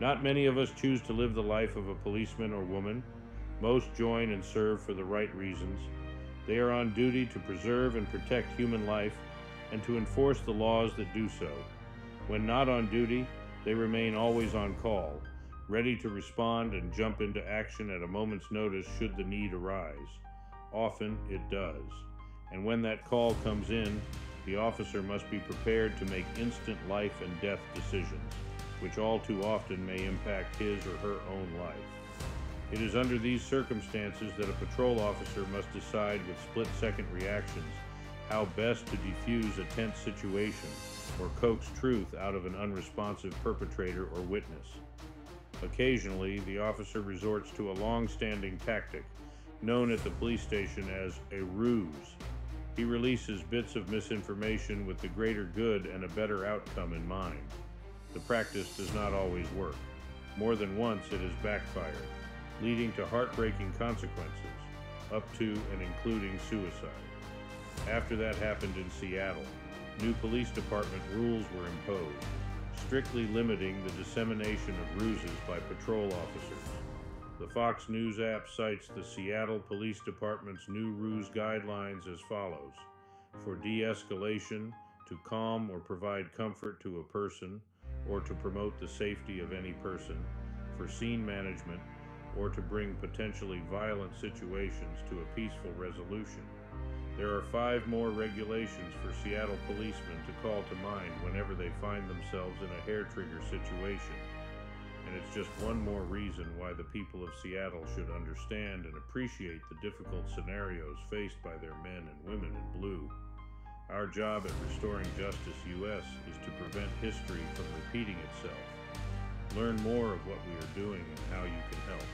Not many of us choose to live the life of a policeman or woman. Most join and serve for the right reasons. They are on duty to preserve and protect human life and to enforce the laws that do so. When not on duty, they remain always on call, ready to respond and jump into action at a moment's notice should the need arise. Often it does. And when that call comes in, the officer must be prepared to make instant life and death decisions, which all too often may impact his or her own life. It is under these circumstances that a patrol officer must decide with split second reactions how best to defuse a tense situation or coax truth out of an unresponsive perpetrator or witness. Occasionally, the officer resorts to a long standing tactic known at the police station as a ruse. He releases bits of misinformation with the greater good and a better outcome in mind. The practice does not always work. More than once it has backfired, leading to heartbreaking consequences, up to and including suicide. After that happened in Seattle, new police department rules were imposed, strictly limiting the dissemination of ruses by patrol officers. The Fox News app cites the Seattle Police Department's new ruse guidelines as follows For de escalation, to calm or provide comfort to a person, or to promote the safety of any person, for scene management, or to bring potentially violent situations to a peaceful resolution. There are five more regulations for Seattle policemen to call to mind whenever they find themselves in a hair trigger situation. And it's just one more reason why the people of Seattle should understand and appreciate the difficult scenarios faced by their men and women in blue. Our job at Restoring Justice US is to prevent history from repeating itself. Learn more of what we are doing and how you can help.